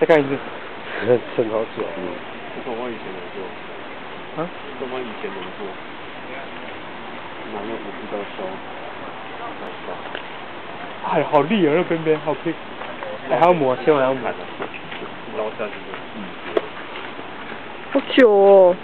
再看一次。很好久。嗯。这我以前怎么做？啊？这我以前怎么做？拿那五比较烧。哎，好腻啊，那，边边，好拼！哎，还要磨，千万要磨。老下去。好久哦。